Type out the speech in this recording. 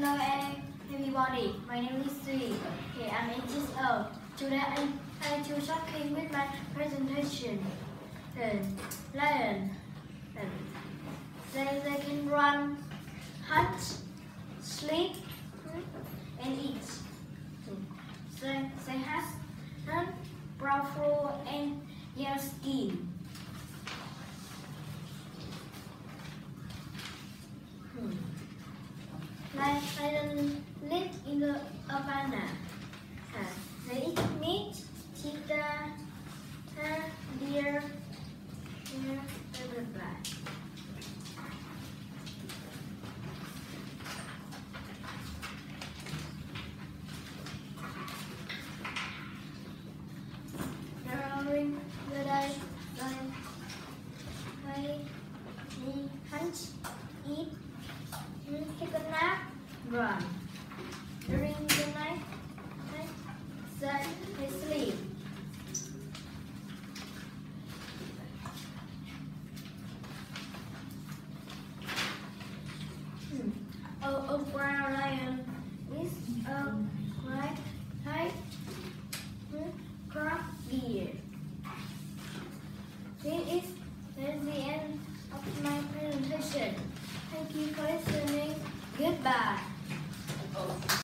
Hello everybody, my name is Duy. Okay, I'm 8 years old. Today I, I do shocking with my presentation. Then, lion. They, they can run, hunt, sleep, and eat. They, they have brown fur and yellow skin. Like lion live in the. Uh, they eat meat, cheetah, uh, deer, deer, blah blah eat, take a nap, run. During the night, they sleep. Hmm. A, a brown lion is a white type crop deer. This is the end of my presentation. Thank you for listening. Goodbye.